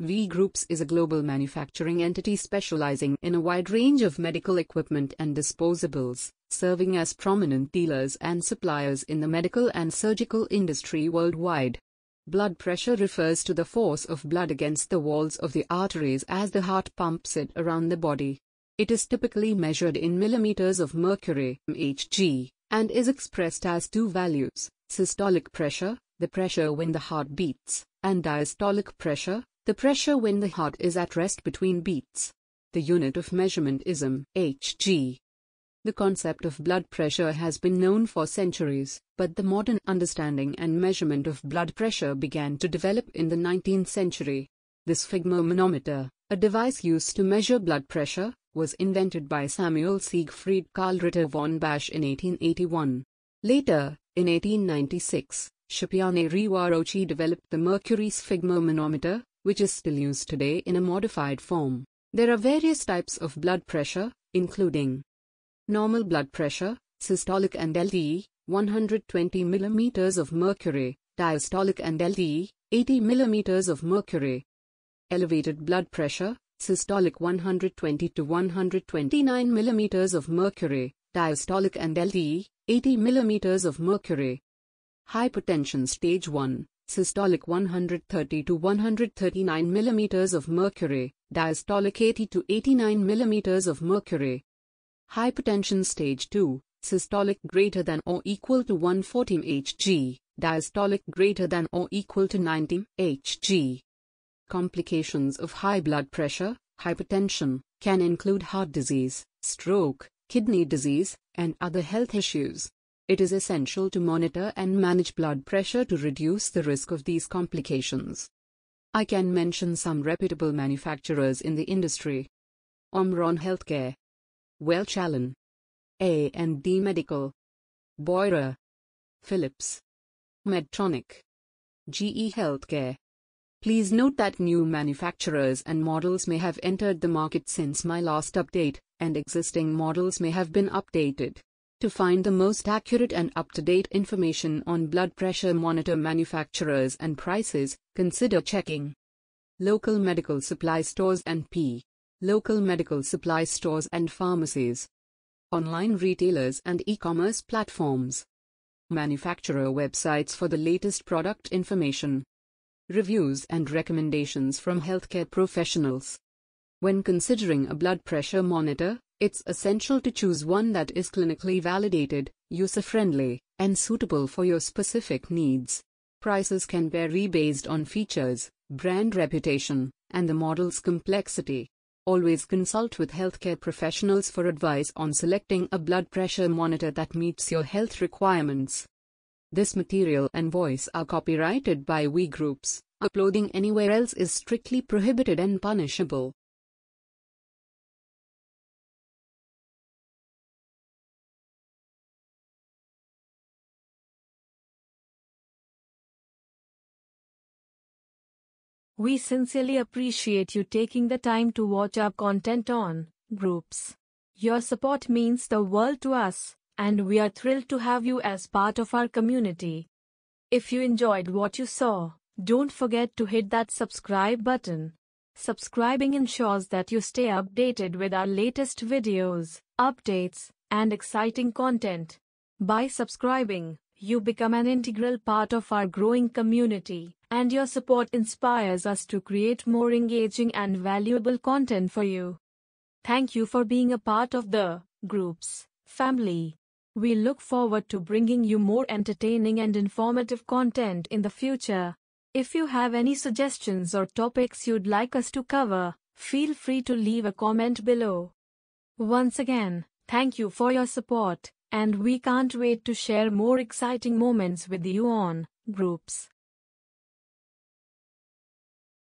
V Groups is a global manufacturing entity specializing in a wide range of medical equipment and disposables, serving as prominent dealers and suppliers in the medical and surgical industry worldwide. Blood pressure refers to the force of blood against the walls of the arteries as the heart pumps it around the body. It is typically measured in millimeters of mercury (Hg) and is expressed as two values: systolic pressure, the pressure when the heart beats, and diastolic pressure, the pressure when the heart is at rest between beats. The unit of measurement is mHg. The concept of blood pressure has been known for centuries, but the modern understanding and measurement of blood pressure began to develop in the 19th century. The sphygmomanometer, a device used to measure blood pressure, was invented by Samuel Siegfried Karl Ritter von Basch in 1881. Later, in 1896, Scipione Riva-Rocci developed the mercury sphygmomanometer, which is still used today in a modified form. There are various types of blood pressure, including normal blood pressure, systolic and LD, 120 mm of mercury, diastolic and LD, 80 mm of mercury. Elevated blood pressure, systolic 120 to 129 mm of mercury, diastolic and LD, 80 mm of mercury. Hypertension stage 1, systolic 130 to 139 mm of mercury, diastolic 80 to 89 mm of mercury. Hypertension stage 2, systolic greater than or equal to 140 Hg, diastolic greater than or equal to 90 Hg. Complications of high blood pressure, hypertension, can include heart disease, stroke, kidney disease, and other health issues. It is essential to monitor and manage blood pressure to reduce the risk of these complications. I can mention some reputable manufacturers in the industry. Omron Healthcare, Welch Allyn, A&D Medical, Beurer, Philips, Medtronic, GE Healthcare. Please note that new manufacturers and models may have entered the market since my last update, and existing models may have been updated. To find the most accurate and up-to-date information on blood pressure monitor manufacturers and prices, consider checking local medical supply stores and p. local medical supply stores and pharmacies, online retailers and e-commerce platforms, manufacturer websites for the latest product information, reviews and recommendations from healthcare professionals. When considering a blood pressure monitor, it's essential to choose one that is clinically validated, user-friendly, and suitable for your specific needs. Prices can vary based on features, brand reputation, and the model's complexity. Always consult with healthcare professionals for advice on selecting a blood pressure monitor that meets your health requirements. This material and voice are copyrighted by We Groups. Uploading anywhere else is strictly prohibited and punishable. We sincerely appreciate you taking the time to watch our content on groups. Your support means the world to us, and we are thrilled to have you as part of our community. If you enjoyed what you saw, don't forget to hit that subscribe button. Subscribing ensures that you stay updated with our latest videos, updates, and exciting content. By subscribing, you become an integral part of our growing community and your support inspires us to create more engaging and valuable content for you. Thank you for being a part of the groups family. We look forward to bringing you more entertaining and informative content in the future. If you have any suggestions or topics you'd like us to cover, feel free to leave a comment below. Once again, thank you for your support, and we can't wait to share more exciting moments with you on groups.